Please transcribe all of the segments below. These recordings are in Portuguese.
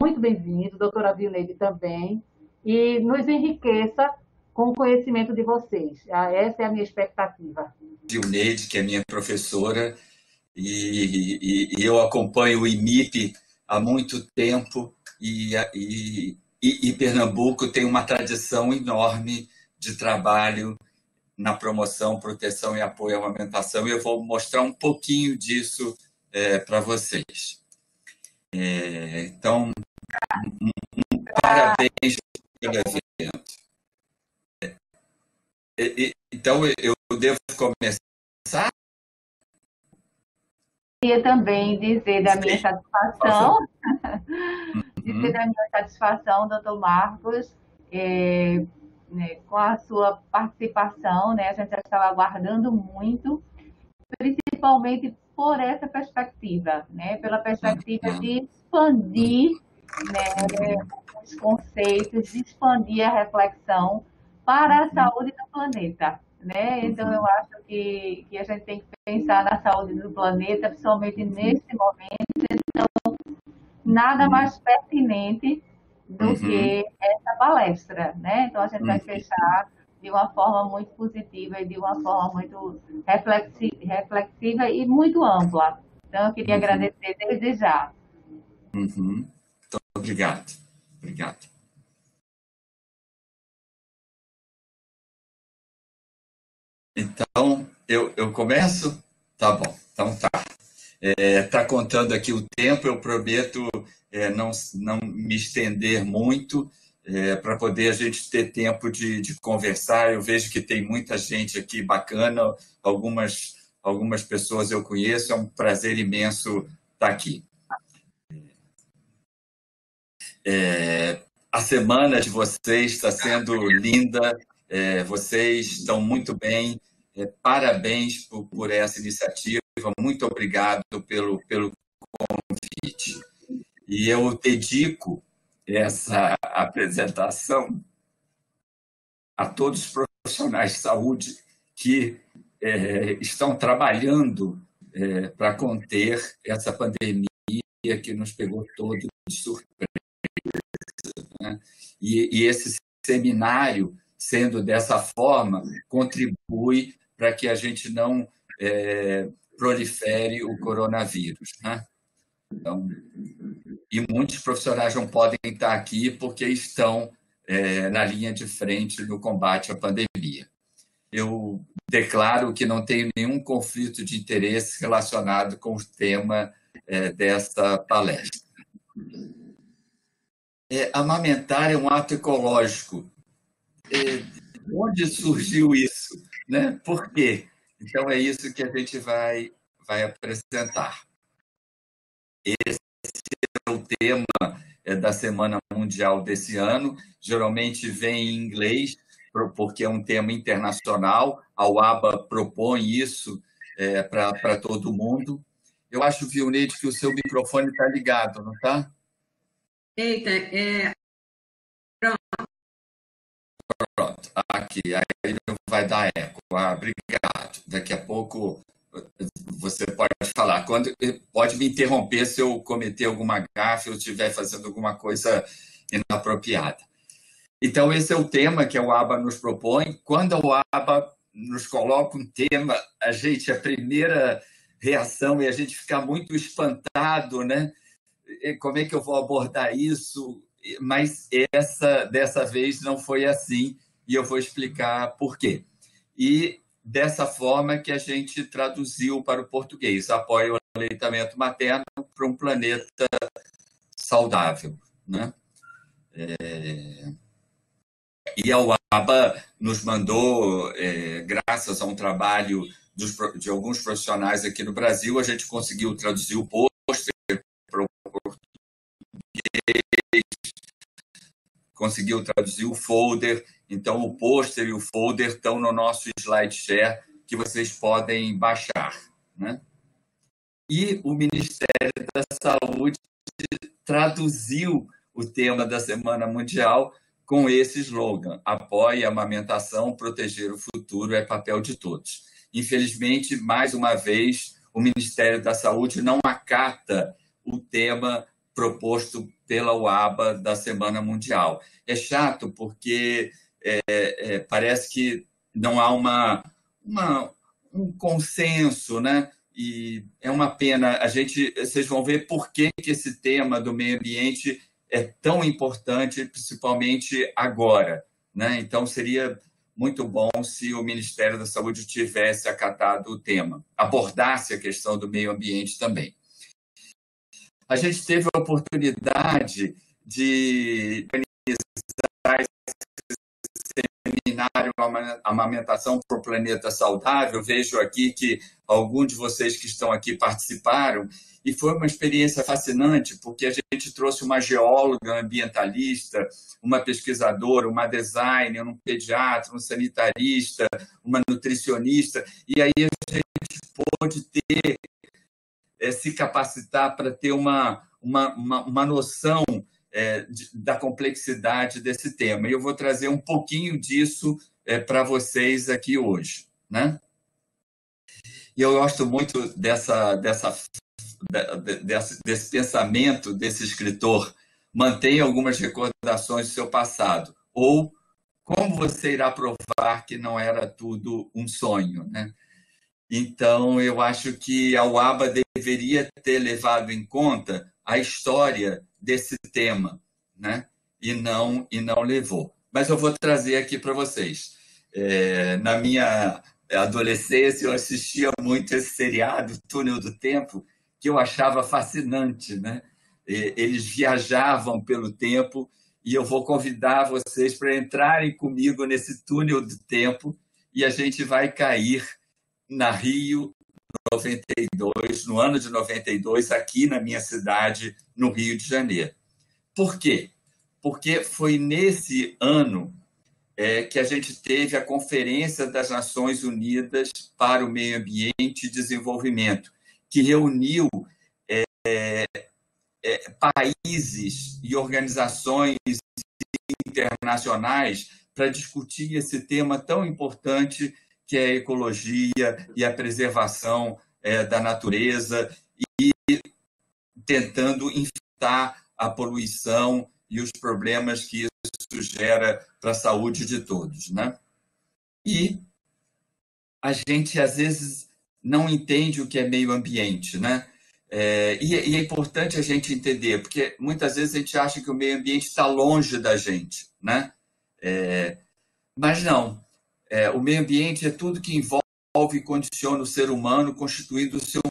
muito bem-vindo, doutora Vilneide também, e nos enriqueça com o conhecimento de vocês. Ah, essa é a minha expectativa. Vilneide, que é minha professora, e, e, e eu acompanho o IMIP há muito tempo, e, e, Pernambuco tem uma tradição enorme de trabalho na promoção, proteção e apoio à amamentação, e eu vou mostrar um pouquinho disso é, para vocês. É, então, um, um, parabéns pelo evento. É, então, eu devo começar? Queria também dizer da minha satisfação, dizer uhum. da minha satisfação, doutor Marcos, é, né, com a sua participação, né, a gente já estava aguardando muito, principalmente por essa perspectiva, né, pela perspectiva de expandir né, os conceitos, de expandir a reflexão para a saúde do planeta. Né? Então, eu acho que, que a gente tem que pensar na saúde do planeta, principalmente nesse momento. Então, nada mais pertinente do uhum. que essa palestra, né? Então a gente vai uhum. fechar de uma forma muito positiva e de uma forma muito reflexiva e muito ampla. Então eu queria uhum. agradecer desde já. Uhum. Muito obrigado. Obrigado. Então, eu, eu começo? Tá bom, então tá. Está é, tá contando aqui o tempo, eu prometo é, não, não me estender muito, é, para poder a gente ter tempo de, de, conversar. Eu vejo que tem muita gente aqui bacana, algumas, algumas pessoas eu conheço, é um prazer imenso estar aqui. É, a semana de vocês está sendo linda, é, vocês estão muito bem, é, parabéns por, por essa iniciativa, muito obrigado pelo, pelo convite. E eu dedico essa apresentação a todos os profissionais de saúde que é, estão trabalhando é, para conter essa pandemia que nos pegou todos de surpresa. Né? E, e esse seminário, sendo dessa forma, contribui para que a gente não é, prolifere o coronavírus. Né? Então, e muitos profissionais não podem estar aqui porque estão é, na linha de frente no combate à pandemia. Eu declaro que não tenho nenhum conflito de interesse relacionado com o tema é, desta palestra. É, amamentar é um ato ecológico. É, onde surgiu isso? Né? Por quê? Então, é isso que a gente vai, vai apresentar. Esse é o tema é, da Semana Mundial desse ano. Geralmente vem em inglês, porque é um tema internacional. A UABA propõe isso é, para todo mundo. Eu acho, Vilneide, que o seu microfone está ligado, não está? Eita, é. Pronto. Pronto, aqui. Aí não vai dar eco. Ah, obrigado. Daqui a pouco você pode falar. Quando, pode me interromper se eu cometer alguma gafe ou estiver fazendo alguma coisa inapropriada. Então, esse é o tema que a ABA nos propõe. Quando a ABA nos coloca um tema, a gente, a primeira reação é a gente ficar muito espantado, né? Como é que eu vou abordar isso? Mas essa, dessa vez, não foi assim, e eu vou explicar por quê. E dessa forma que a gente traduziu para o português. Apoia o aleitamento materno para um planeta saudável. Né? É... E a UABA nos mandou, é, graças a um trabalho dos, de alguns profissionais aqui no Brasil, a gente conseguiu traduzir o pôster para o português, conseguiu traduzir o folder então, o pôster e o folder estão no nosso SlideShare, que vocês podem baixar. Né? E o Ministério da Saúde traduziu o tema da Semana Mundial com esse slogan: apoie a amamentação, proteger o futuro é papel de todos. Infelizmente, mais uma vez, o Ministério da Saúde não acata o tema proposto pela UABA da Semana Mundial. É chato porque é, é, parece que não há uma, uma, um consenso, né? E é uma pena. A gente, vocês vão ver por que, que esse tema do meio ambiente é tão importante, principalmente agora. Né? Então, seria muito bom se o Ministério da Saúde tivesse acatado o tema, abordasse a questão do meio ambiente também. A gente teve a oportunidade de organizar esse seminário Amamentação para o Planeta Saudável. Vejo aqui que alguns de vocês que estão aqui participaram e foi uma experiência fascinante, porque a gente trouxe uma geóloga ambientalista, uma pesquisadora, uma designer, um pediatra, um sanitarista, uma nutricionista, e aí a gente pôde ter, é, se capacitar para ter uma, uma, uma, uma noção é, de, da complexidade desse tema. E eu vou trazer um pouquinho disso é, para vocês aqui hoje. Né? E eu gosto muito dessa, dessa desse, desse pensamento desse escritor mantém algumas recordações do seu passado? Ou como você irá provar que não era tudo um sonho? Né? Então, eu acho que a UABA deveria ter levado em conta a história desse tema, né? e, não, e não levou. Mas eu vou trazer aqui para vocês. É, na minha adolescência, eu assistia muito esse seriado, Túnel do Tempo, que eu achava fascinante. Né? Eles viajavam pelo tempo e eu vou convidar vocês para entrarem comigo nesse túnel do tempo e a gente vai cair na Rio 92, no ano de 92, aqui na minha cidade, no Rio de Janeiro. Por quê? Porque foi nesse ano é, que a gente teve a Conferência das Nações Unidas para o Meio Ambiente e Desenvolvimento, que reuniu é, é, países e organizações internacionais para discutir esse tema tão importante que é a ecologia e a preservação é, da natureza e tentando enfrentar a poluição e os problemas que isso gera para a saúde de todos, né? E a gente às vezes não entende o que é meio ambiente, né? É, e, e, é importante a gente entender, porque muitas vezes a gente acha que o meio ambiente está longe da gente, né? É, mas não. É, o meio ambiente é tudo que envolve e condiciona o ser humano, constituindo o seu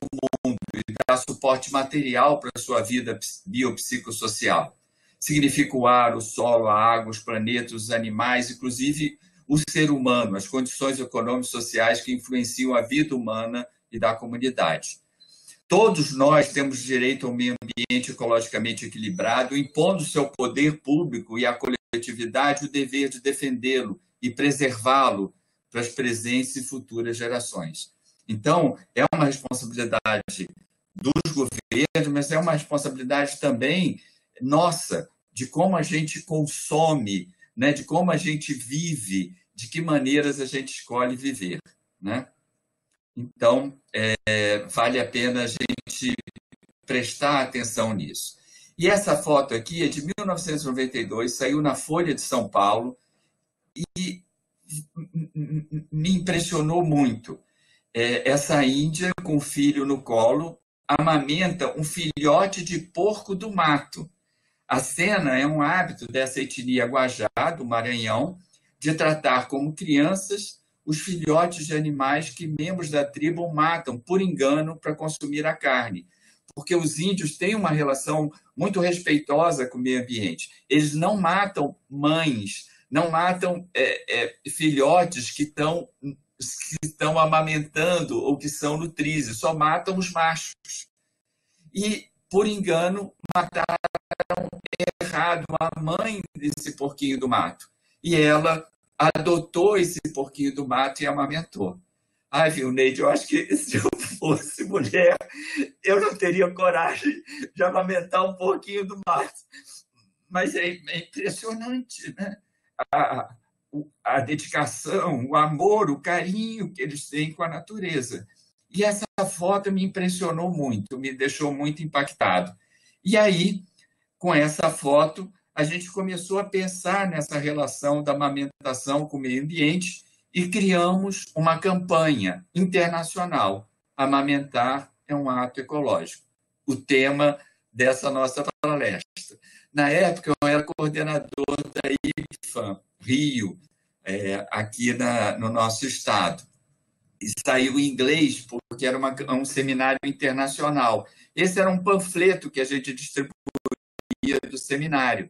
mundo e dá suporte material para a sua vida biopsicossocial. Significa o ar, o solo, a água, os planetas, os animais, inclusive o ser humano, as condições econômicas e sociais que influenciam a vida humana e da comunidade. Todos nós temos direito a um meio ambiente ecologicamente equilibrado, impondo seu poder público e à coletividade o dever de defendê-lo e preservá-lo para as presentes e futuras gerações. Então, é uma responsabilidade dos governos, mas é uma responsabilidade também nossa, de como a gente consome né, de como a gente vive, de que maneiras a gente escolhe viver. Né? Então, é, vale a pena a gente prestar atenção nisso. E essa foto aqui é de 1992, saiu na Folha de São Paulo e me impressionou muito. É, essa índia com o filho no colo amamenta um filhote de porco do mato. A cena é um hábito dessa etnia guajá, do Maranhão, de tratar como crianças os filhotes de animais que membros da tribo matam por engano para consumir a carne. Porque os índios têm uma relação muito respeitosa com o meio ambiente. Eles não matam mães, não matam é, é, filhotes que estão que estão amamentando ou que são nutrizes, só matam os machos. E, por engano, mataram errado a mãe desse porquinho do mato. E ela adotou esse porquinho do mato e amamentou. Ai, viu, Neide, eu acho que se eu fosse mulher, eu não teria coragem de amamentar um porquinho do mato. Mas é, é impressionante, né? A, a dedicação, o amor, o carinho que eles têm com a natureza. E essa foto me impressionou muito, me deixou muito impactado. E aí, com essa foto, a gente começou a pensar nessa relação da amamentação com o meio ambiente e criamos uma campanha internacional. Amamentar é um ato ecológico. O tema dessa nossa palestra. Na época, eu era coordenador da IFAM, Rio, é, aqui na, no nosso estado. E saiu em inglês, porque era uma, um seminário internacional. Esse era um panfleto que a gente distribuía do seminário.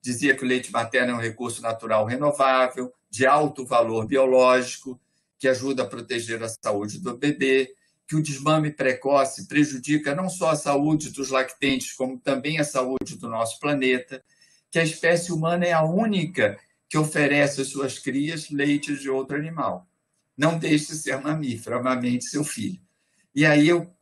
Dizia que o leite materno é um recurso natural renovável, de alto valor biológico, que ajuda a proteger a saúde do bebê, que o desmame precoce prejudica não só a saúde dos lactentes, como também a saúde do nosso planeta, que a espécie humana é a única que oferece às suas crias leite de outro animal. Não deixe de ser mamífero, amamente seu filho. E aí eu,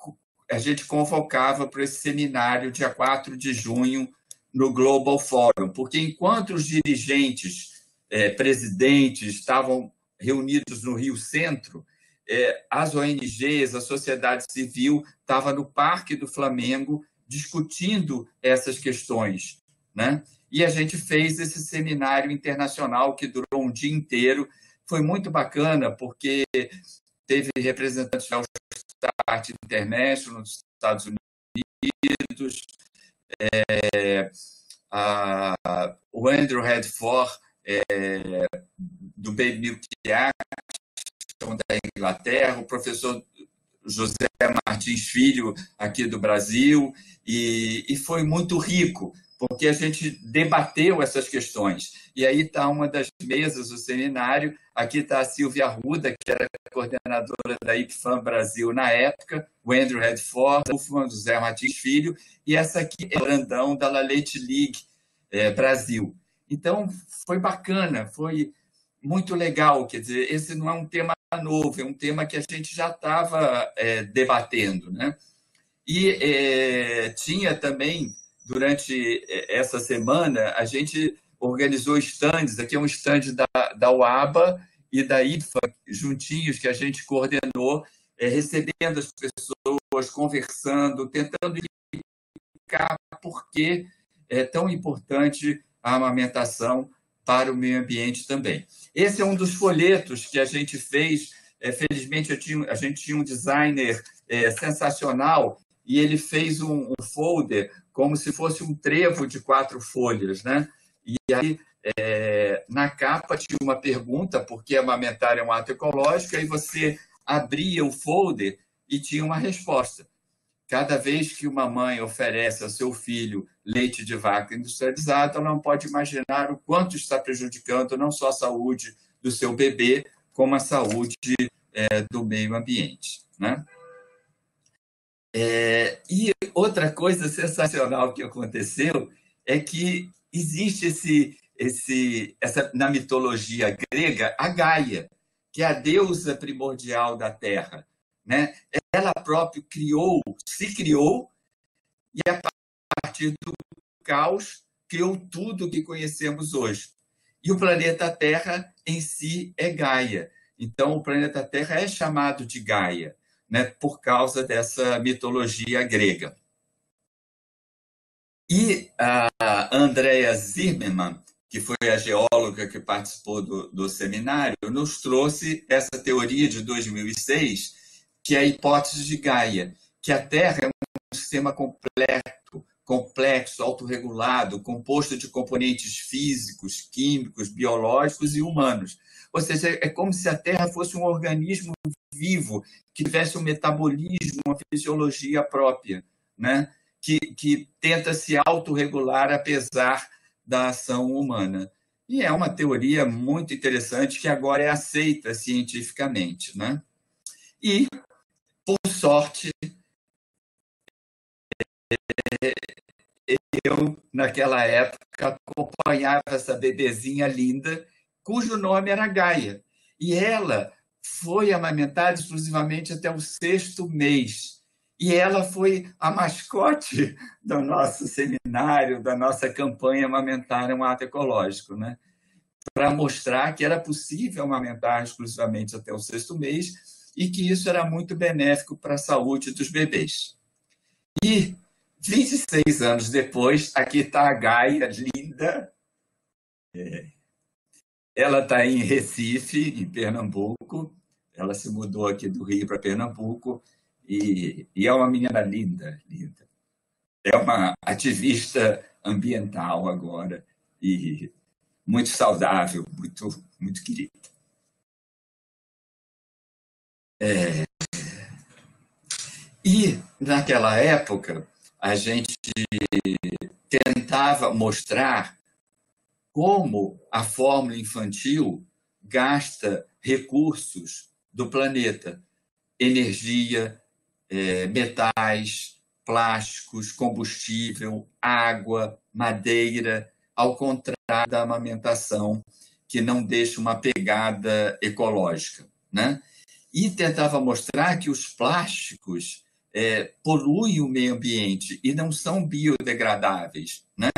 a gente convocava para esse seminário, dia 4 de junho, no Global Forum, porque enquanto os dirigentes, é, presidentes estavam reunidos no Rio Centro, é, as ONGs, a sociedade civil estava no Parque do Flamengo discutindo essas questões, né? E a gente fez esse seminário internacional que durou um dia inteiro. Foi muito bacana, porque teve representantes da Start International nos Estados Unidos, é, a, o Andrew Redford, é, do Baby Milk Da Inglaterra, o professor José Martins Filho, aqui do Brasil, e, e foi muito rico, porque a gente debateu essas questões. E aí está uma das mesas do seminário, aqui está a Silvia Arruda, que era coordenadora da IPFAM Brasil na época, o Andrew Redford, o José Martins Filho, e essa aqui é o Brandão da La Leite League é, Brasil. Então, foi bacana, foi muito legal, quer dizer, esse não é um tema novo, é um tema que a gente já estava é, debatendo, né? E é, tinha também durante eh, essa semana, a gente organizou estandes, aqui é um stand da, da UABA e da IFA, juntinhos, que a gente coordenou, é, recebendo as pessoas, conversando, tentando explicar por que é tão importante a amamentação para o meio ambiente também. Esse é um dos folhetos que a gente fez. É, felizmente, tinha, a gente tinha um designer é, sensacional e ele fez um, um folder como se fosse um trevo de quatro folhas, né? E aí, é, na capa tinha uma pergunta, por que amamentar é um ato ecológico, aí você abria o folder e tinha uma resposta. Cada vez que uma mãe oferece ao seu filho leite de vaca industrializado, ela não pode imaginar o quanto está prejudicando não só a saúde do seu bebê, como a saúde é, do meio ambiente. Né? É, e outra coisa sensacional que aconteceu é que existe esse, esse, essa na mitologia grega a Gaia, que é a deusa primordial da Terra, né? Ela própria criou, se criou e a partir do caos criou tudo que conhecemos hoje. E o planeta Terra em si é Gaia. Então o planeta Terra é chamado de Gaia né, por causa dessa mitologia grega. E a Andrea Zimmermann, que foi a geóloga que participou do, do seminário, nos trouxe essa teoria de 2006, que é a hipótese de Gaia, que a Terra é um sistema completo, complexo, autorregulado, composto de componentes físicos, químicos, biológicos e humanos. Ou seja, é como se a Terra fosse um organismo vivo, que tivesse um metabolismo, uma fisiologia própria, né? que, que tenta se autorregular apesar da ação humana. E é uma teoria muito interessante que agora é aceita cientificamente. Né? E, por sorte, eu, naquela época, acompanhava essa bebezinha linda, cujo nome era Gaia. E ela foi amamentada exclusivamente até o sexto mês. E ela foi a mascote do nosso seminário, da nossa campanha Amamentar é um Ato Ecológico, né? para mostrar que era possível amamentar exclusivamente até o sexto mês e que isso era muito benéfico para a saúde dos bebês. E 26 anos depois, aqui está a Gaia, linda. É. Ela está em Recife, em Pernambuco. Ela se mudou aqui do Rio para Pernambuco e, e, é uma menina linda, linda. É uma ativista ambiental agora e muito saudável, muito, muito querida. É... E naquela época a gente tentava mostrar como a fórmula infantil gasta recursos do planeta, energia, é, metais, plásticos, combustível, água, madeira, ao contrário da amamentação, que não deixa uma pegada ecológica. Né? E tentava mostrar que os plásticos é, poluem o meio ambiente e não são biodegradáveis. Né?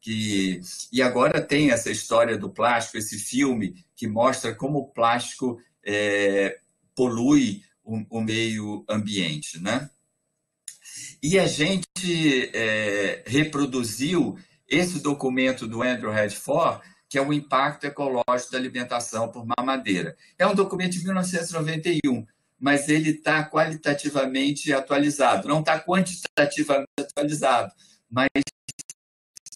Que, e agora tem essa história do plástico, esse filme que mostra como o plástico é, polui o, o, meio ambiente. Né? E a gente é, reproduziu esse documento do Andrew Redford, que é o impacto ecológico da alimentação por mamadeira. É um documento de 1991, mas ele está qualitativamente atualizado. Não está quantitativamente atualizado, mas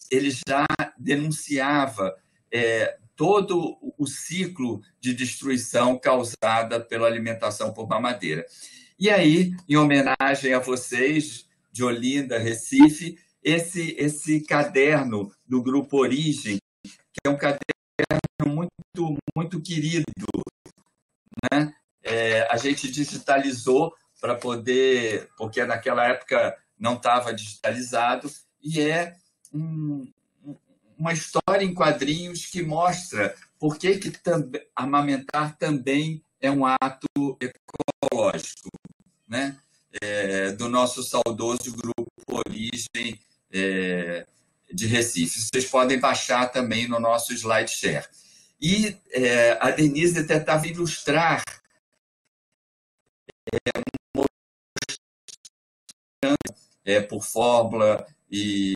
ele já denunciava é, todo o ciclo de destruição causada pela alimentação por mamadeira. E aí, em homenagem a vocês, de Olinda, Recife, esse, esse caderno do Grupo Origem, que é um caderno muito, muito querido, né? É, a gente digitalizou para poder, porque naquela época não estava digitalizado, e é um, uma história em quadrinhos que mostra por que, que amamentar também é um ato ecológico, né? É, do nosso saudoso grupo Origem é, de Recife. Vocês podem baixar também no nosso SlideShare. E é, a Denise tentava ilustrar é, por fórmula e,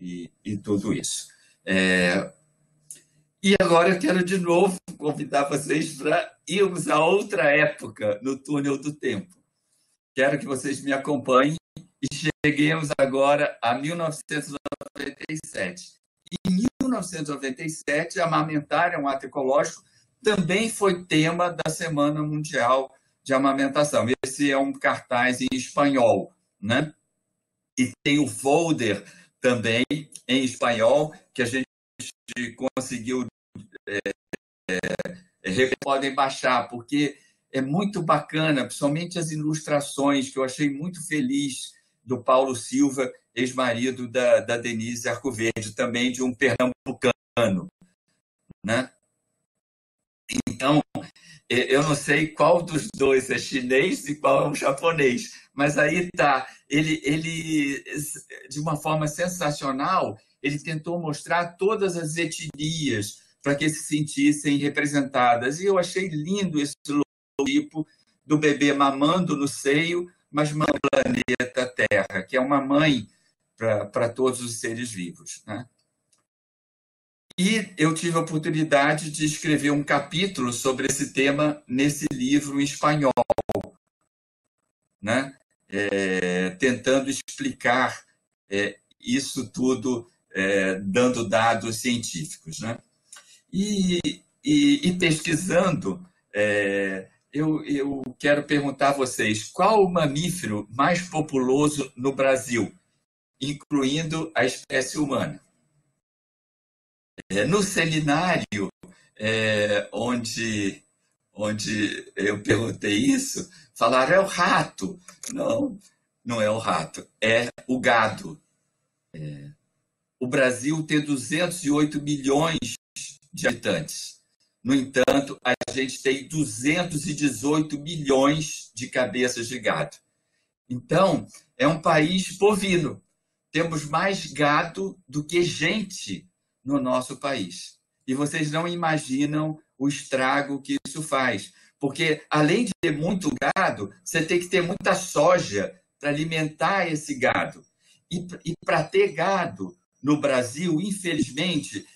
e, e tudo isso. É, e agora eu quero de novo convidar vocês para irmos a outra época no túnel do tempo. Quero que vocês me acompanhem e cheguemos agora a 1997. Em 1997, amamentar é um ato ecológico também foi tema da Semana Mundial de Amamentação. Esse é um cartaz em espanhol, né? E tem o folder também em espanhol que a gente conseguiu é, é, podem baixar porque é muito bacana, principalmente as ilustrações que eu achei muito feliz do Paulo Silva, ex-marido da, da Denise Arcoverde, também de um pernambucano, né? Então, eu não sei qual dos dois é chinês e qual é um japonês, mas aí tá. Ele, ele, de uma forma sensacional, ele tentou mostrar todas as etnias para que se sentissem representadas. E eu achei lindo esse logotipo do bebê mamando no seio, mas mãe do planeta Terra, que é uma mãe para todos os seres vivos. Né? E eu tive a oportunidade de escrever um capítulo sobre esse tema nesse livro em espanhol, né? É, tentando explicar é, isso tudo, é, dando dados científicos. Né? E, e, e pesquisando, é, eu, eu quero perguntar a vocês qual o mamífero mais populoso no Brasil, incluindo a espécie humana? É, no seminário é, onde, onde eu perguntei isso, falaram é o rato. Não, não é o rato, é o gado. É, o Brasil tem 208 milhões de habitantes. No entanto, a gente tem 218 milhões de cabeças de gado. Então, é um país bovino. Temos mais gado do que gente no nosso país. E vocês não imaginam o estrago que isso faz. Porque, além de ter muito gado, você tem que ter muita soja para alimentar esse gado. E, e para ter gado no Brasil, infelizmente,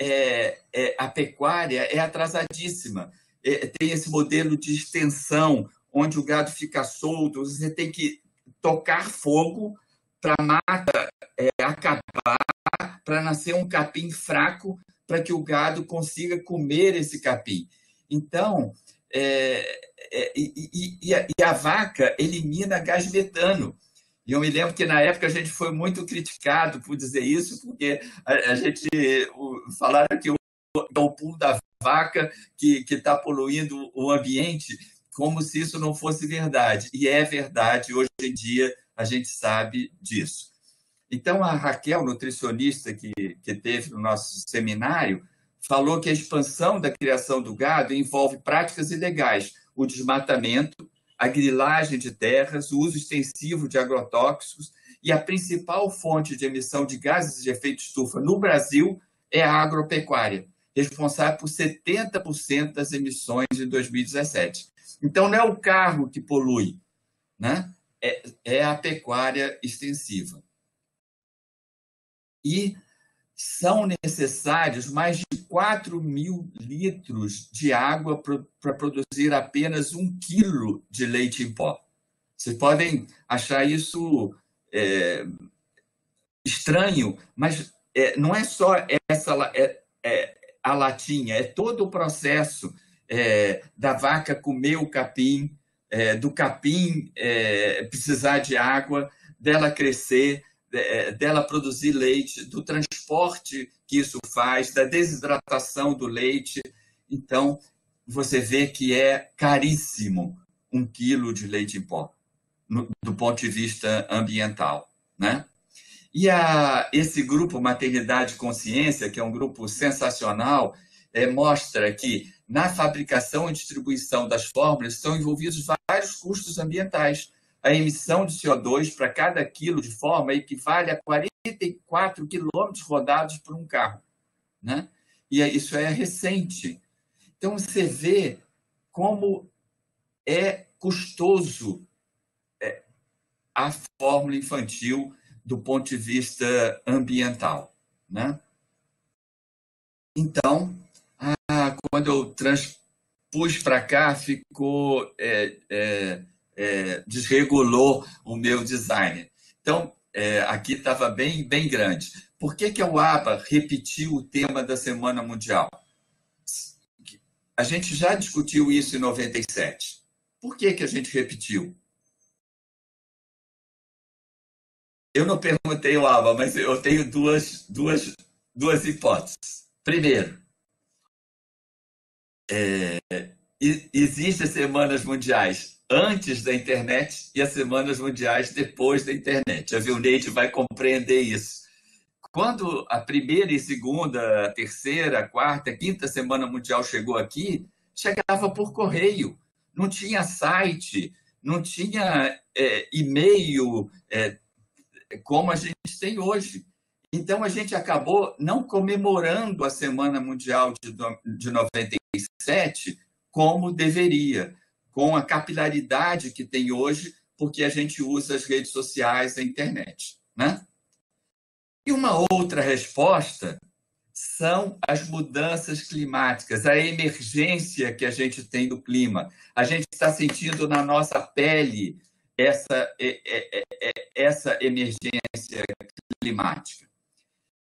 é, é, a pecuária é atrasadíssima. É, tem esse modelo de extensão, onde o gado fica solto, você tem que tocar fogo para a mata é, acabar, para nascer um capim fraco, para que o gado consiga comer esse capim. Então, é, é, e, e, e, a, vaca elimina gás metano. E eu me lembro que na época a gente foi muito criticado por dizer isso, porque a, a gente o, falaram que o, é o pulo da vaca que está poluindo o ambiente, como se isso não fosse verdade. E é verdade, hoje em dia a gente sabe disso. Então, a Raquel, nutricionista que, que teve no nosso seminário, falou que a expansão da criação do gado envolve práticas ilegais, o desmatamento, a grilagem de terras, o uso extensivo de agrotóxicos e a principal fonte de emissão de gases de efeito estufa no Brasil é a agropecuária, responsável por 70% das emissões em 2017. Então, não é o carro que polui, né? é, é a pecuária extensiva. E são necessários mais de 4 mil litros de água para produzir apenas um quilo de leite em pó. Vocês podem achar isso é, estranho, mas é, não é só essa é, é, a latinha, é todo o processo é, da vaca comer o capim, é, do capim precisar de água, dela crescer, dela produzir leite, do transporte que isso faz, da desidratação do leite. Então, você vê que é caríssimo um quilo de leite em pó, no, do ponto de vista ambiental. Né? E a, esse grupo Maternidade Consciência, que é um grupo sensacional, é, mostra que na fabricação e distribuição das fórmulas estão envolvidos vários custos ambientais, a emissão de CO2 para cada quilo de forma equivale a 44 quilômetros rodados por um carro. Né? E é, isso é recente. Então, você vê como é custoso é, a fórmula infantil do ponto de vista ambiental. Né? Então, ah, quando eu transpus para cá, ficou. É, é, é, desregulou o meu design. Então, é, aqui estava bem, bem grande. Por que, que a UABA repetiu o tema da Semana Mundial? A gente já discutiu isso em 97. Por que, que a gente repetiu? Eu não perguntei o ABA, mas eu tenho duas, duas, duas hipóteses. Primeiro, é, existem semanas mundiais antes da internet e as semanas mundiais depois da internet. A Vilneide vai compreender isso. Quando a primeira e segunda, a terceira, a quarta, a quinta semana mundial chegou aqui, chegava por correio, não tinha site, não tinha é, e-mail é, como a gente tem hoje. Então a gente acabou não comemorando a Semana Mundial de, de 97 como deveria com a capilaridade que tem hoje, porque a gente usa as redes sociais, a internet. Né? E uma outra resposta são as mudanças climáticas, a emergência que a gente tem do clima. A gente está sentindo na nossa pele essa, essa emergência climática.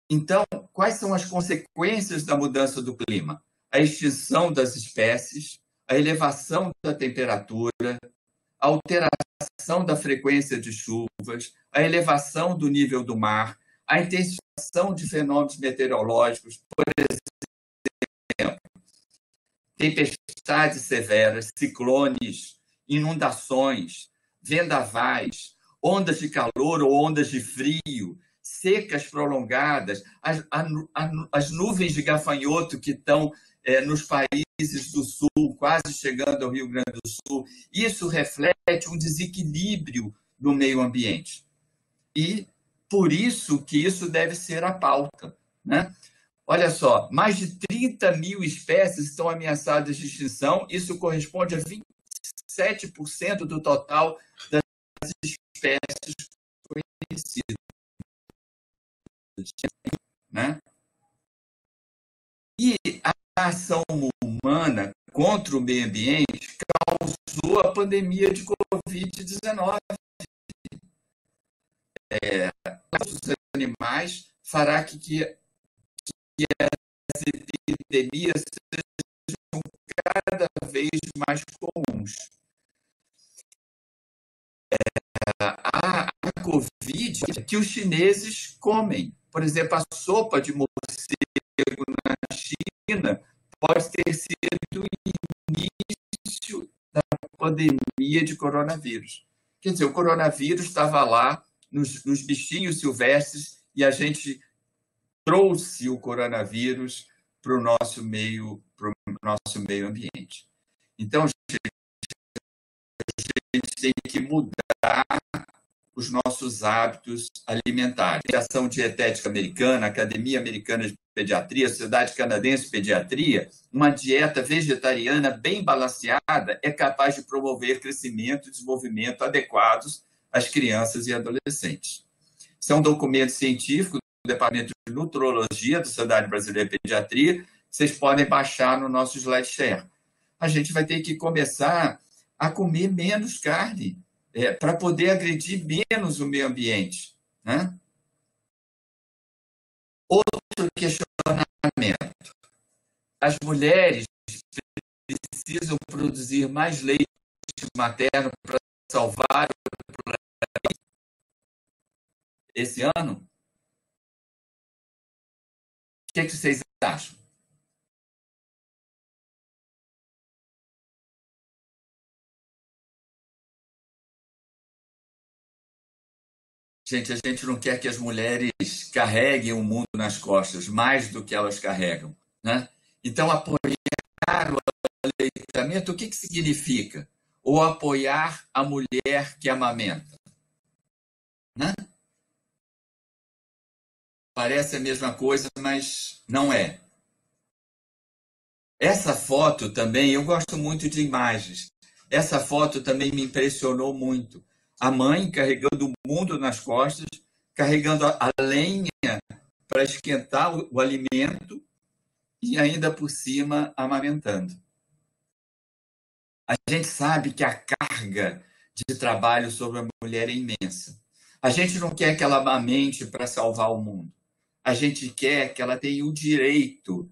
Então, quais são as consequências da mudança do clima? A extinção das espécies, a elevação da temperatura, a alteração da frequência de chuvas, a elevação do nível do mar, a intensificação de fenômenos meteorológicos, por exemplo, tempestades severas, ciclones, inundações, vendavais, ondas de calor ou ondas de frio, secas prolongadas, as, as nuvens de gafanhoto que estão é, nos países do Sul, quase chegando ao Rio Grande do Sul. Isso reflete um desequilíbrio no meio ambiente. E por isso que isso deve ser a pauta. Né? Olha só, mais de 30 mil espécies estão ameaçadas de extinção, isso corresponde a 27% do total das espécies conhecidas. né? E a ação humana contra o meio ambiente causou a pandemia de Covid-19. É, os animais fará que, que, que as epidemias sejam cada vez mais comuns. É, a, a Covid que os chineses comem. Por exemplo, a sopa de morcego na China pode ter sido o início da pandemia de coronavírus. Quer dizer, o coronavírus estava lá nos, nos bichinhos silvestres e a gente trouxe o coronavírus para o nosso meio, para o nosso meio ambiente. Então, a gente tem que mudar os nossos hábitos alimentares. A Associação Dietética Americana, Academia Americana de Pediatria, Sociedade Canadense de Pediatria, uma dieta vegetariana bem balanceada é capaz de promover crescimento e desenvolvimento adequados às crianças e adolescentes. Isso é um documento científico do Departamento de Nutrologia da Sociedade Brasileira de Pediatria, vocês podem baixar no nosso SlideShare. A gente vai ter que começar a comer menos carne, é, para poder agredir menos o meio ambiente. Né? Outro questionamento. As mulheres precisam produzir mais leite materno para salvar o planeta esse ano? O que, é que vocês acham? Gente, a gente não quer que as mulheres carreguem o mundo nas costas mais do que elas carregam. Né? Então, apoiar o aleitamento, o que, que significa? Ou apoiar a mulher que amamenta. Né? Parece a mesma coisa, mas não é. Essa foto também, eu gosto muito de imagens. Essa foto também me impressionou muito a mãe carregando o mundo nas costas, carregando a, lenha para esquentar o, o alimento e ainda por cima amamentando. A gente sabe que a carga de trabalho sobre a mulher é imensa. A gente não quer que ela amamente para salvar o mundo. A gente quer que ela tenha o direito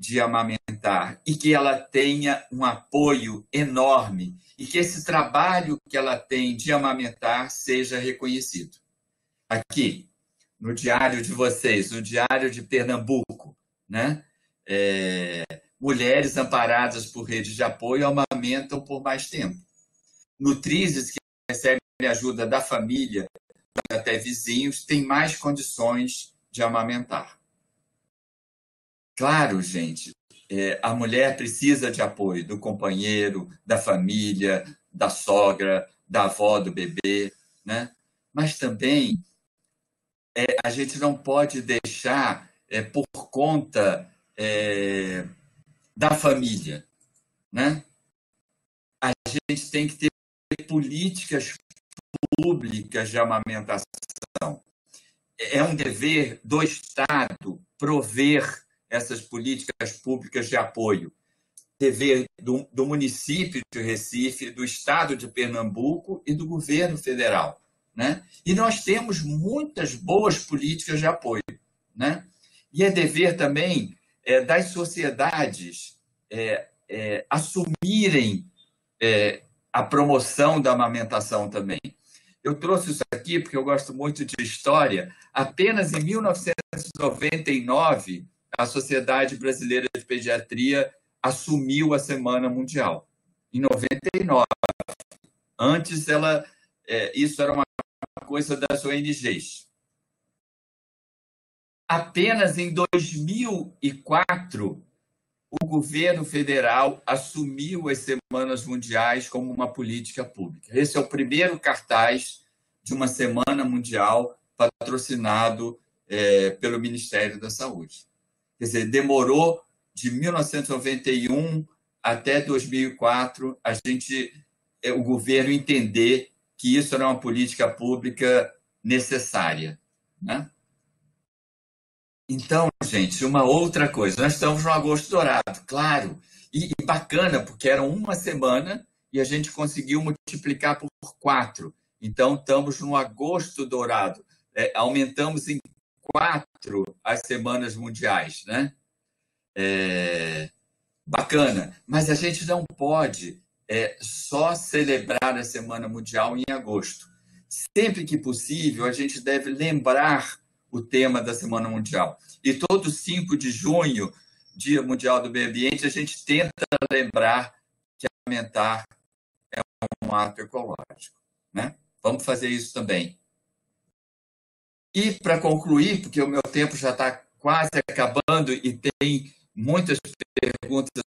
de amamentar e que ela tenha um apoio enorme e que esse trabalho que ela tem de amamentar seja reconhecido. Aqui, no diário de vocês, no diário de Pernambuco, né? É, mulheres amparadas por redes de apoio amamentam por mais tempo. Nutrizes que recebem ajuda da família, até vizinhos, têm mais condições de amamentar. Claro, gente, é, a mulher precisa de apoio do companheiro, da família, da sogra, da avó do bebê, né? Mas também é, a gente não pode deixar é, por conta é, da família, né? A gente tem que ter políticas públicas de amamentação. É um dever do Estado prover essas políticas públicas de apoio. Dever do, do município de Recife, do estado de Pernambuco e do governo federal. Né? E nós temos muitas boas políticas de apoio. Né? E é dever também é, das sociedades é, é, assumirem é, a promoção da amamentação também. Eu trouxe isso aqui porque eu gosto muito de história. Apenas em 1999, a Sociedade Brasileira de Pediatria assumiu a Semana Mundial, em 99. Antes, ela, é, isso era uma coisa das ONGs. Apenas em 2004, o governo federal assumiu as Semanas Mundiais como uma política pública. Esse é o primeiro cartaz de uma Semana Mundial patrocinado é, pelo Ministério da Saúde. Quer dizer, demorou de 1991 até 2004 a gente, é, o governo entender que isso era uma política pública necessária. Né? Então, gente, uma outra coisa, nós estamos no agosto dourado, claro, e, e bacana, porque era uma semana e a gente conseguiu multiplicar por quatro. Então, estamos no agosto dourado. É, aumentamos em quatro as semanas mundiais, né? É, bacana. Mas a gente não pode é, só celebrar a Semana Mundial em agosto. Sempre que possível, a gente deve lembrar o tema da Semana Mundial. E todo 5 de junho, Dia Mundial do Meio Ambiente, a gente tenta lembrar que alimentar é um ato ecológico. Né? Vamos fazer isso também. E para concluir, porque o meu tempo já está quase acabando e tem muitas perguntas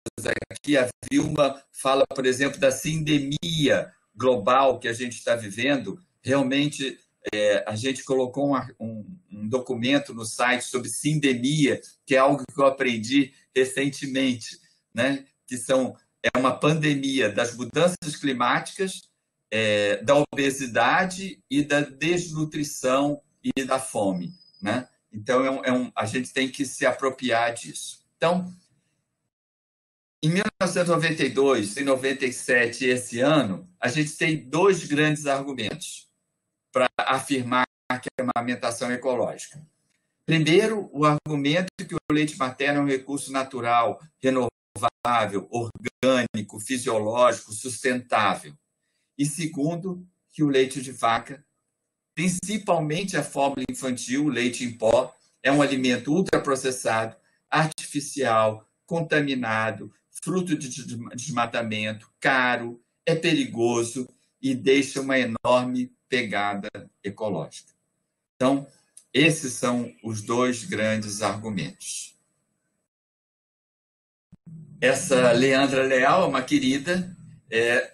aqui. A Vilma fala, por exemplo, da sindemia global que a gente está vivendo. Realmente, é, a gente colocou um, um, um, documento no site sobre sindemia, que é algo que eu aprendi recentemente, né? que são, é uma pandemia das mudanças climáticas, é, da obesidade e da desnutrição e da fome. Né? Então, é um, é um, a gente tem que se apropriar disso. Então, em 1992 e 97, esse ano, a gente tem dois grandes argumentos para afirmar que é uma amamentação ecológica. Primeiro, o argumento que o leite materno é um recurso natural, renovável, orgânico, fisiológico, sustentável. E segundo, que o leite de vaca, principalmente a fórmula infantil, o leite em pó, é um alimento ultraprocessado, artificial, contaminado, fruto de desmatamento, caro, é perigoso e deixa uma enorme pegada ecológica. Então, esses são os dois grandes argumentos. Essa Leandra Leal, uma querida, é,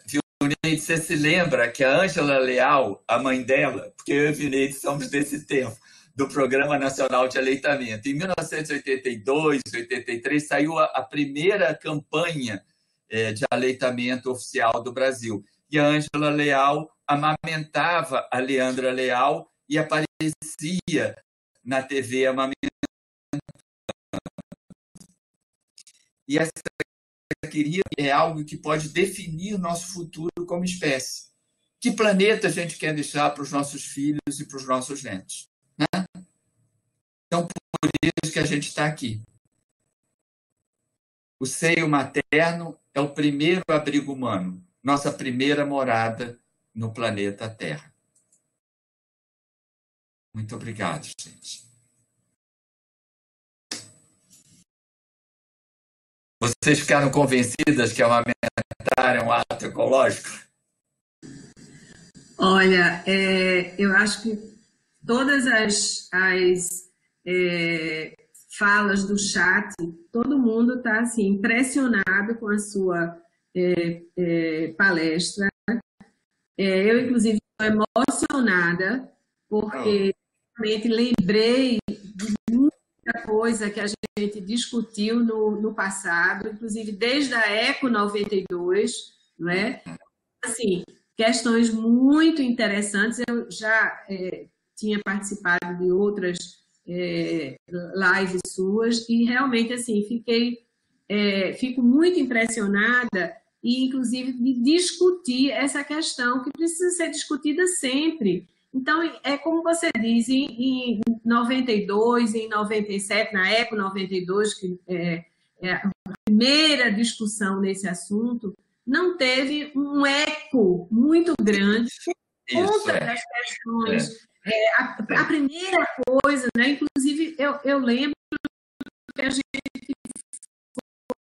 Vineide, você se lembra que a Ângela Leal, a mãe dela, porque eu e Vineide somos desse tempo, do Programa Nacional de Aleitamento. Em 1982, 83, saiu a, a primeira campanha é, de aleitamento oficial do Brasil. E a Ângela Leal amamentava a Leandra Leal e aparecia na TV amamentando. E essa queria é algo que pode definir nosso futuro como espécie. Que planeta a gente quer deixar para os nossos filhos e para os nossos netos? Né? Então, por isso que a gente está aqui. O seio materno é o primeiro abrigo humano, nossa primeira morada no planeta Terra. Muito obrigado, gente. Vocês ficaram convencidas que amamentar é um ato ecológico? Olha, é, eu acho que todas as, as é, falas do chat, todo mundo está assim, impressionado com a sua é, é palestra. É, eu, inclusive, estou emocionada, porque oh. realmente lembrei de muita coisa que a gente discutiu no, no passado, inclusive desde a ECO 92, não é? Assim, questões muito interessantes. Eu já é, tinha participado de outras é, lives suas e realmente, assim, fiquei, é, fico muito impressionada e, inclusive, de discutir essa questão que precisa ser discutida sempre. Então, é como você diz, em, em 92, em 97, na ECO 92, que é, é a primeira discussão nesse assunto, não teve um eco muito grande contra é. as questões. É. É, a, a, primeira coisa, né, inclusive, eu, eu lembro que a gente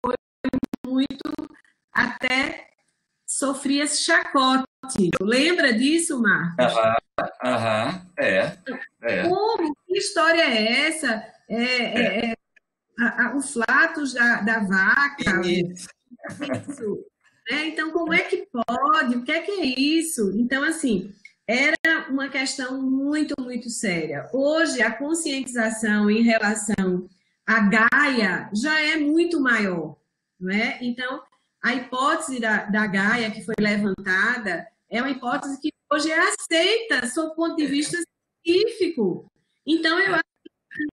foi muito até sofria chacote. Lembra disso, Marcos? Aham, aham, é, é. Como? Que história é essa? É, é, é a, a, os flatos da, da vaca. Isso. isso. Né? Então, como é que pode? O que é que é isso? Então, assim, era uma questão muito, muito séria. Hoje, a conscientização em relação à Gaia já é muito maior. Não é? Então, a hipótese da, da Gaia que foi levantada é uma hipótese que hoje é aceita sob o ponto de vista científico. Então, eu acho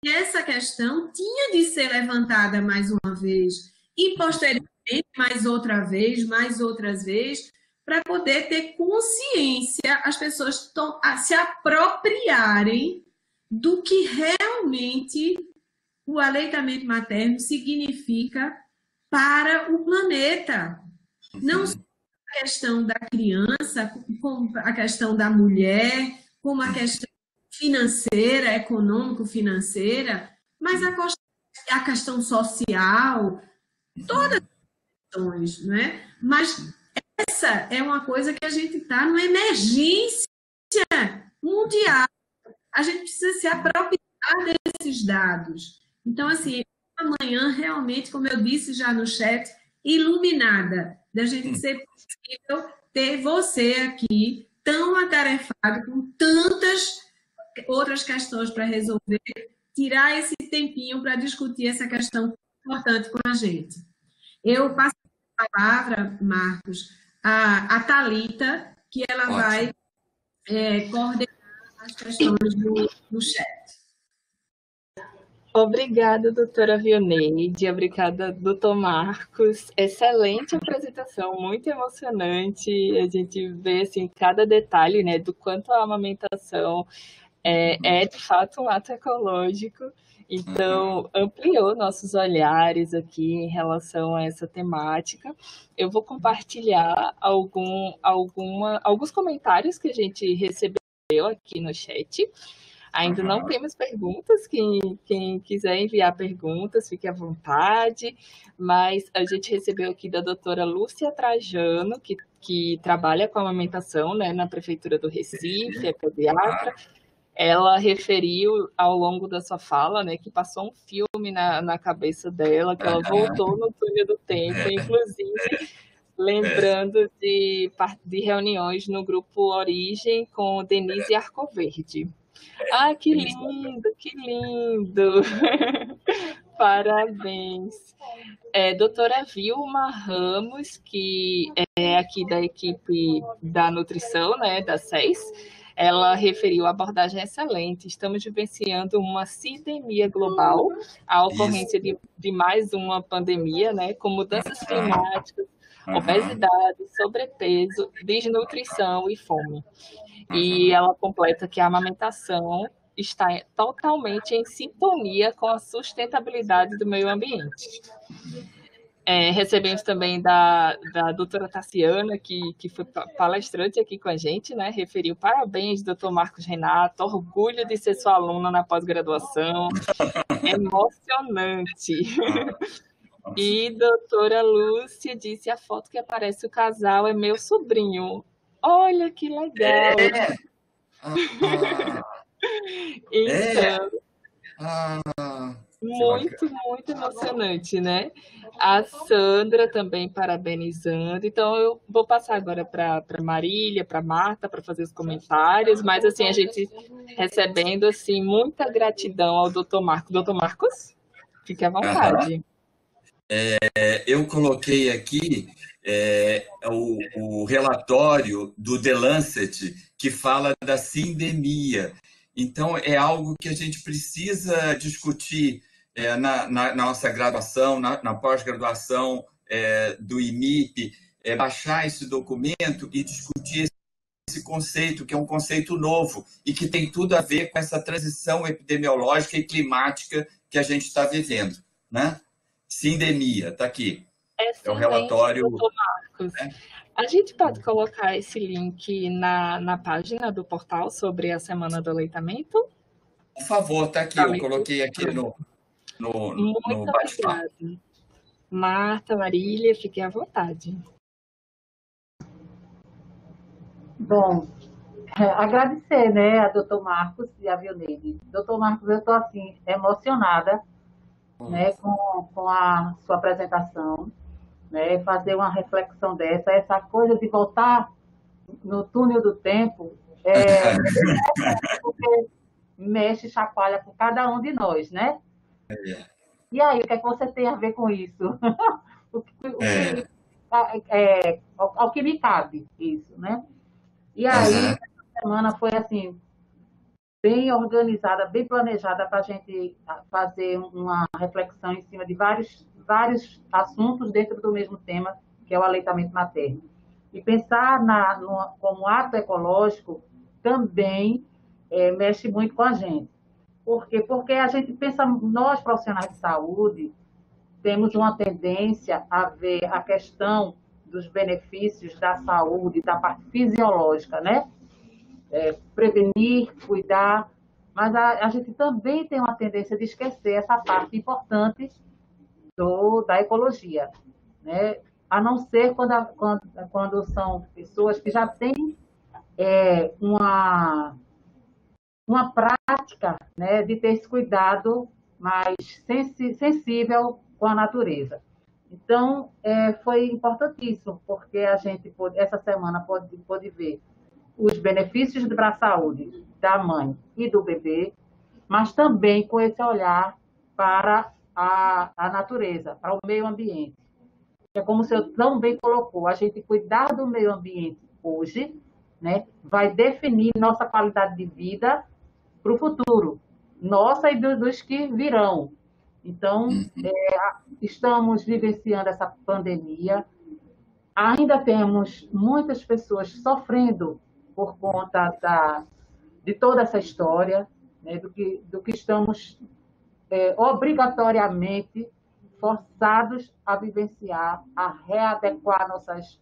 que essa questão tinha de ser levantada mais uma vez, e posteriormente mais outra vez, mais outras vezes, para poder ter consciência, as pessoas se apropriarem do que realmente o aleitamento materno significa para o planeta. Não só a questão da criança, como a questão da mulher, como a questão financeira, econômico-financeira, mas a, a questão social, todas as questões, né? Mas essa é uma coisa que a gente está numa emergência mundial. A gente precisa se apropriar desses dados. Então, assim, amanhã, realmente, como eu disse já no chat, iluminada, da gente ser possível ter você aqui tão atarefado com tantas outras questões para resolver, tirar esse tempinho para discutir essa questão importante com a gente. Eu passo a palavra, Marcos, a, a Thalita, que ela Ótimo. vai é, coordenar as questões do, do chat. Obrigada, doutora Vioneide. Obrigada, doutor Marcos. Excelente apresentação, muito emocionante. A gente vê assim, cada detalhe né, do quanto a amamentação é, é de fato um ato ecológico. Então, ampliou nossos olhares aqui em relação a essa temática. Eu vou compartilhar algum, alguma, alguns comentários que a gente recebeu aqui no chat. Ainda uhum. não temos perguntas. Quem, quem quiser enviar perguntas, fique à vontade. Mas a gente recebeu aqui da doutora Lúcia Trajano, que, que trabalha com amamentação né, na Prefeitura do Recife, é pediatra. Ela referiu ao longo da sua fala né, que passou um filme na, na cabeça dela, que ela voltou no túnel do tempo, inclusive lembrando de, de reuniões no grupo Origem com Denise Arcoverde. Ah, que lindo, que lindo! Parabéns. É, doutora Vilma Ramos, que é aqui da equipe da nutrição, né, da SES, ela referiu a abordagem excelente. Estamos vivenciando uma sindemia global, a ocorrência de, de, mais uma pandemia, né, com mudanças climáticas, obesidade, sobrepeso, desnutrição e fome. E ela completa que a amamentação está totalmente em sintonia com a sustentabilidade do meio ambiente. É, recebemos também da, da doutora Tassiana, que, que foi palestrante aqui com a gente, né? Referiu parabéns, doutor Marcos Renato, orgulho de ser sua aluna na pós-graduação. Emocionante. E doutora Lúcia disse a foto que aparece o casal é meu sobrinho. Olha que legal! É. Ah, então, é. Ah, muito, muito emocionante, né? A Sandra também parabenizando. Então, eu vou passar agora para Marília, para Marta, para fazer os comentários, mas assim, a gente recebendo assim muita gratidão ao doutor Marcos. Doutor Marcos, fique à vontade. É, eu coloquei aqui é, o, o, relatório do The Lancet, que fala da sindemia. Então, é algo que a gente precisa discutir é, na, na, na, nossa graduação, na, na pós-graduação é, do IMIP, é, baixar esse documento e discutir esse conceito, que é um conceito novo e que tem tudo a ver com essa transição epidemiológica e climática que a gente está vivendo. Né? Sindemia, está aqui. Excelente, é o relatório. Marcos. Né? A gente pode colocar esse link na, na página do portal sobre a semana do aleitamento? Por favor, está aqui. Tá eu coloquei aqui no, no, Muito no bate-papo. Marta, Marília, fiquem à vontade. Bom, agradecer né, a doutor Marcos e a Vioneide. Doutor Marcos, eu estou assim, emocionada né, com, com a sua apresentação né, fazer uma reflexão dessa, essa coisa de voltar no túnel do tempo, é, porque mexe, chacoalha com cada um de nós, né? É. E aí, o que é que você tem a ver com isso? o que, o que, é. é, ao, ao, que me cabe isso, né? E aí, essa semana foi assim, bem organizada, bem planejada para a gente fazer uma reflexão em cima de vários, vários assuntos dentro do mesmo tema, que é o aleitamento materno. E pensar na, no, como ato ecológico também é, mexe muito com a gente. Por quê? Porque a gente pensa, nós profissionais de saúde, temos uma tendência a ver a questão dos benefícios da saúde, da parte fisiológica, né? É, prevenir, cuidar, mas a, a, gente também tem uma tendência de esquecer essa parte importante da ecologia, né? A não ser quando, quando, quando são pessoas que já têm é, uma, uma prática né, de ter esse cuidado mais sensível com a natureza. Então, é, foi importantíssimo, porque a gente, pôde, essa semana, pôde, pôde ver os benefícios para a saúde da mãe e do bebê, mas também com esse olhar para a, a natureza, para o meio ambiente. É como o senhor tão bem colocou, a gente cuidar do meio ambiente hoje né, vai definir nossa qualidade de vida para o futuro, nossa e dos que virão. Então, uhum. é, estamos vivenciando essa pandemia. Ainda temos muitas pessoas sofrendo por conta da, de toda essa história, né, do, que, do que estamos é, obrigatoriamente forçados a vivenciar, a readequar nossas,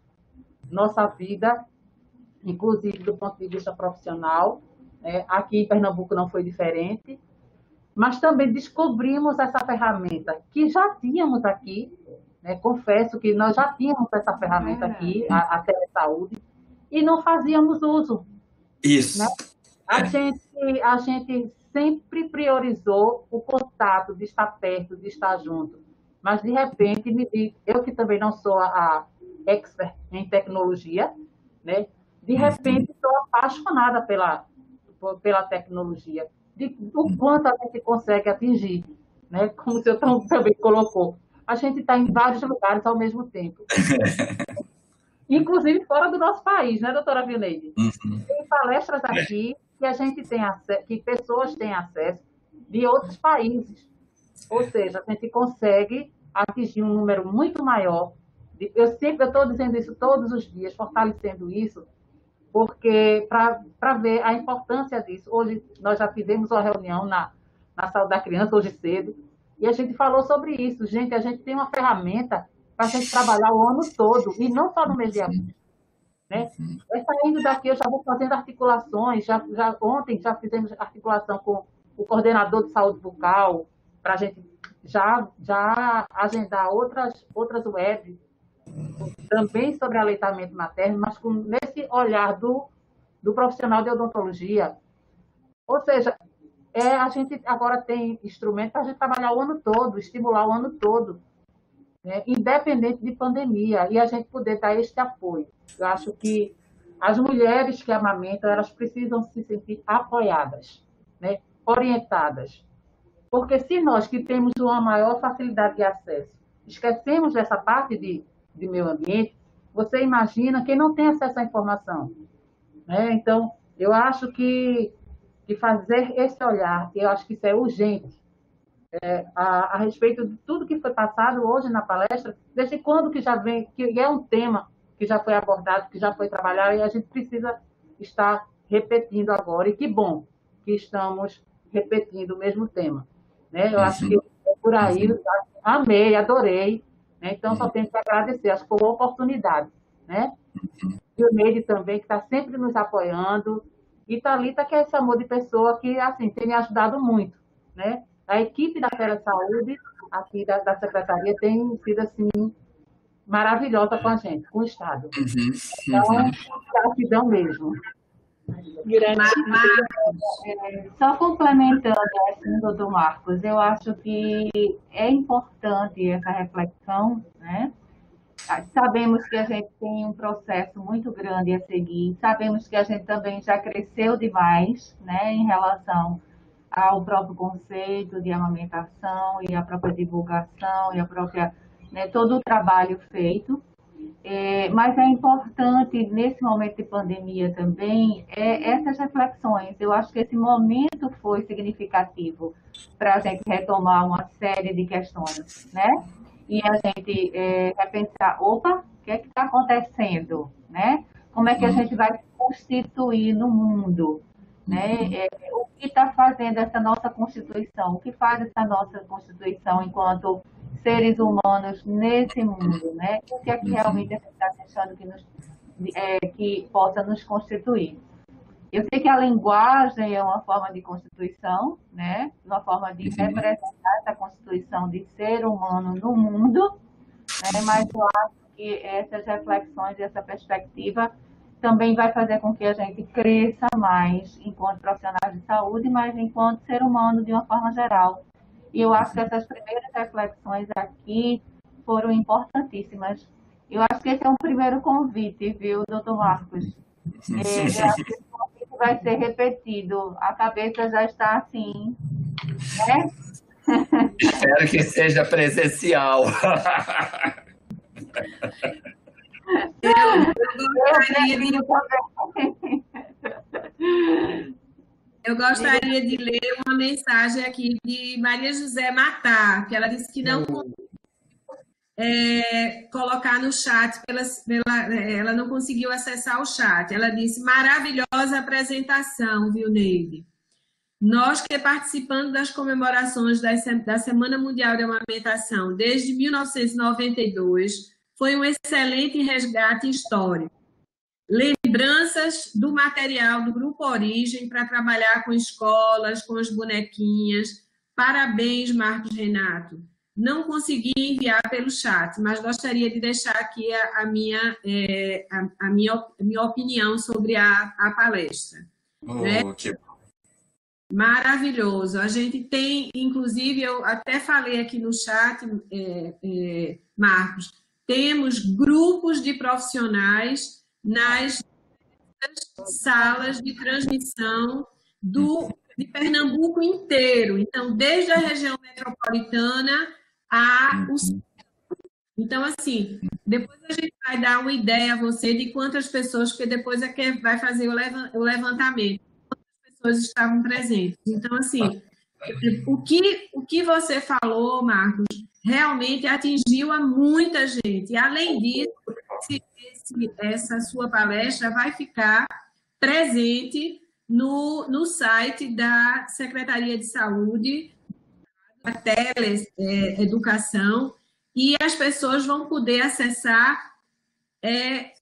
nossa vida, inclusive do ponto de vista profissional. É, aqui em Pernambuco não foi diferente mas também descobrimos essa ferramenta que já tínhamos aqui, né? confesso que nós já tínhamos essa ferramenta aqui, a, a telesaúde, e não fazíamos uso. Isso. Né? A, é. gente, a gente sempre priorizou o contato, de estar perto, de estar junto. Mas, de repente, me diz, eu que também não sou a, a expert em tecnologia, né? de uhum. repente estou apaixonada pela, pela tecnologia de, do quanto a gente consegue atingir, né? como o senhor também colocou. A gente está em vários lugares ao mesmo tempo. Inclusive fora do nosso país, né, doutora Vilneide? Uhum. Tem palestras aqui que a gente tem que pessoas têm acesso de outros países. Ou seja, a gente consegue atingir um número muito maior. De, eu sempre estou dizendo isso todos os dias, fortalecendo isso, porque para ver a importância disso. Hoje nós já fizemos uma reunião na, na saúde da criança, hoje cedo, e a gente falou sobre isso. Gente, a gente tem uma ferramenta para a gente trabalhar o ano todo, e não só no mês de abril. Né? É saindo daqui, eu já vou fazendo articulações, já, já, ontem já fizemos articulação com o coordenador de saúde bucal, para a gente já, já agendar outras, outras webs também sobre aleitamento materno, mas com, nesse olhar do, do profissional de odontologia. Ou seja, é, a gente agora tem instrumento para a gente trabalhar o ano todo, estimular o ano todo, né, independente de pandemia, e a gente poder dar este apoio. Eu acho que as mulheres que amamentam, elas precisam se sentir apoiadas, né, orientadas. Porque se nós que temos uma maior facilidade de acesso, esquecemos dessa parte de de meio ambiente, você imagina quem não tem acesso à informação. Né? Então, eu acho que, que fazer esse olhar, eu acho que isso é urgente, é, a, a, respeito de tudo que foi passado hoje na palestra, desde quando que já vem, que é um tema que já foi abordado, que já foi trabalhado, e a gente precisa estar repetindo agora. E que bom que estamos repetindo o mesmo tema. Né? Eu acho que é por aí, amei, adorei né? Então, só tenho que agradecer, acho que foi uma oportunidade. Né? E o Neide também, que está sempre nos apoiando. E Thalita, que é esse amor de pessoa que assim, tem me ajudado muito. Né? A equipe da Saúde, aqui da, da Secretaria, tem sido assim, maravilhosa com a gente, com o Estado. Uhum. Então, gratidão mesmo. É, só complementando assim, doutor Marcos, eu acho que é importante essa reflexão, né? Sabemos que a gente tem um processo muito grande a seguir, sabemos que a gente também já cresceu demais, né, em relação ao próprio conceito de amamentação e a própria divulgação e a própria, né, todo o trabalho feito. É, mas é importante, nesse momento de pandemia também, é, essas reflexões. Eu acho que esse momento foi significativo para a gente retomar uma série de questões, né? E a gente é, repensar, opa, o que é que está acontecendo, né? Como é que a uhum. gente vai constituir no mundo, né? Uhum. É, o que está fazendo essa nossa Constituição? O que faz essa nossa Constituição enquanto seres humanos nesse mundo, né? O que é que realmente a gente está deixando que, nos, é, que possa nos constituir? Eu sei que a linguagem é uma forma de constituição, né? Uma forma de representar essa constituição de ser humano no mundo, né? Mas eu acho que essas reflexões, essa perspectiva também vai fazer com que a gente cresça mais enquanto profissionais de saúde, mas enquanto ser humano de uma forma geral, e eu acho que essas primeiras reflexões aqui foram importantíssimas. Eu acho que esse é um primeiro convite, viu, doutor Marcos? É, eu acho que esse convite vai ser repetido. A cabeça já está assim, né? Espero que seja presencial. Eu, eu gostaria. Eu gostaria de ler uma mensagem aqui de Maria José Matar, que ela disse que não é, colocar no chat, pela, pela, ela não conseguiu acessar o chat. Ela disse, maravilhosa apresentação, viu, Neide? Nós que participando das comemorações da Semana Mundial de Amamentação desde 1992, foi um excelente resgate histórico lembranças do material do Grupo Origem para trabalhar com escolas, com as bonequinhas. Parabéns, Marcos Renato. Não consegui enviar pelo chat, mas gostaria de deixar aqui a, a minha, é, a, a, minha, a minha opinião sobre a, a palestra. Oh, né? que... Maravilhoso. A gente tem, inclusive, eu até falei aqui no chat, é, é, Marcos, temos grupos de profissionais nas salas de transmissão do, de Pernambuco inteiro. Então, desde a região metropolitana a o então, assim, depois a gente vai dar uma ideia a você de quantas pessoas, porque depois é que vai fazer o levantamento, quantas pessoas estavam presentes. Então, assim, o que, o que você falou, Marcos, realmente atingiu a muita gente. E, além disso, esse, essa sua palestra vai ficar presente no, no site da Secretaria de Saúde, da Teleeducação, é, e as pessoas vão poder acessar é,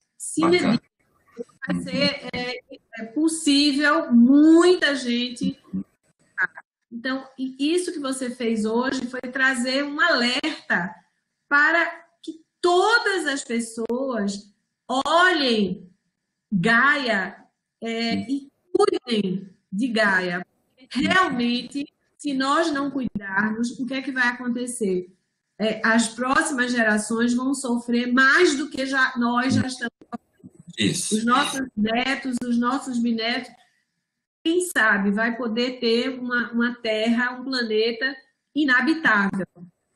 vai ser é, é possível muita gente. Então, isso que você fez hoje foi trazer um alerta para que todas as pessoas olhem Gaia é, e cuidem de Gaia. Realmente, se nós não cuidarmos, o que é que vai acontecer? É, as próximas gerações vão sofrer mais do que já, nós já estamos Isso. Os nossos netos, os nossos bisnetos, quem sabe vai poder ter uma, uma Terra, um planeta inabitável.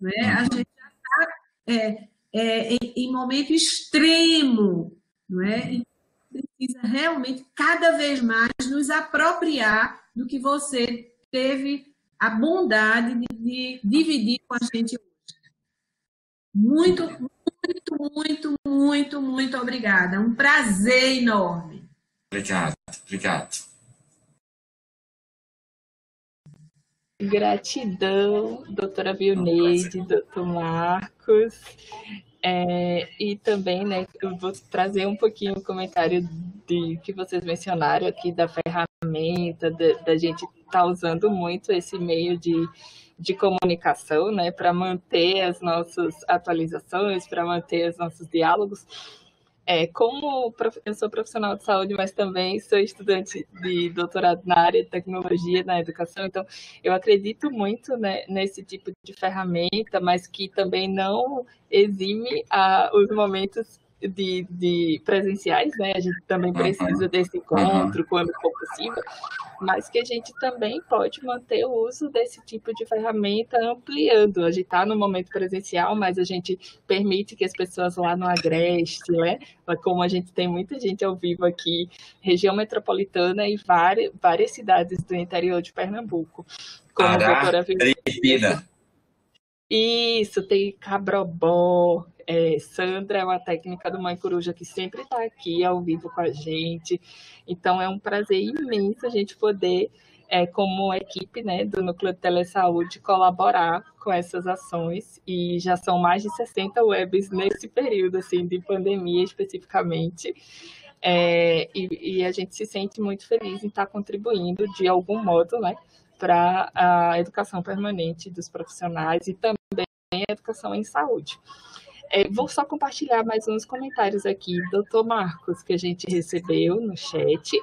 Né? A gente já está é, é, em, em, momento extremo, não é? E precisa realmente cada vez mais nos apropriar do que você teve a bondade de, de dividir com a gente hoje. Muito, muito, muito, muito, muito obrigada. Um prazer enorme. Obrigado, obrigado. Gratidão, doutora Vilneide, doutor Marcos. É, e também, né, eu vou trazer um pouquinho o comentário de que vocês mencionaram aqui da ferramenta, da, gente estar tá usando muito esse meio de, de comunicação, né, para manter as nossas atualizações, para manter os nossos diálogos. É, como eu sou profissional de saúde, mas também sou estudante de doutorado na área de tecnologia na educação, então eu acredito muito né, nesse tipo de ferramenta, mas que também não exime a, os momentos de, de presenciais, né? A gente também precisa uhum. desse encontro uhum. quando for possível, mas que a gente também pode manter o uso desse tipo de ferramenta ampliando. A gente está no momento presencial, mas a gente permite que as pessoas lá no Agreste, né? Como a gente tem muita gente ao vivo aqui, região metropolitana e várias, várias cidades do interior de Pernambuco. Como Ará, a doutora. Isso, tem Cabrobó, é, Sandra é uma técnica do Mãe Coruja que sempre está aqui ao vivo com a gente. Então é um prazer imenso a gente poder, é, como equipe né, do Núcleo de Telesaúde, colaborar com essas ações. E já são mais de 60 webs nesse período assim, de pandemia especificamente. É, e, e, a gente se sente muito feliz em estar contribuindo de algum modo né, para a educação permanente dos profissionais e também a educação em saúde. É, vou só compartilhar mais uns comentários aqui, doutor Marcos, que a gente recebeu no chat.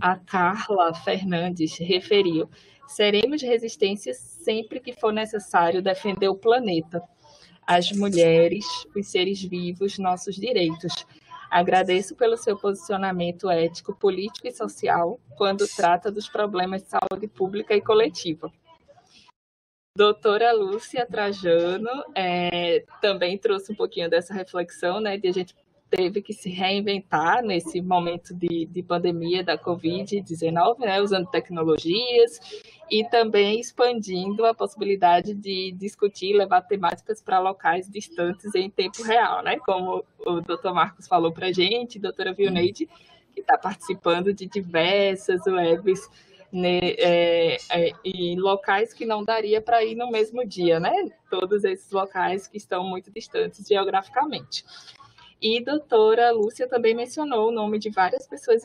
A Carla Fernandes referiu: seremos resistência sempre que for necessário defender o planeta, as mulheres, os seres vivos, nossos direitos. Agradeço pelo seu posicionamento ético, político e social quando trata dos problemas de saúde pública e coletiva. Doutora Lúcia Trajano é, também trouxe um pouquinho dessa reflexão, né, de a gente teve que se reinventar nesse momento de, de pandemia da Covid-19, né, usando tecnologias e também expandindo a possibilidade de discutir, levar temáticas para locais distantes em tempo real, né, como o doutor Marcos falou para a gente, doutora Vilneide, que está participando de diversas webs né, é, é, em locais que não daria para ir no mesmo dia, né? Todos esses locais que estão muito distantes geograficamente. E doutora Lúcia também mencionou o nome de várias pessoas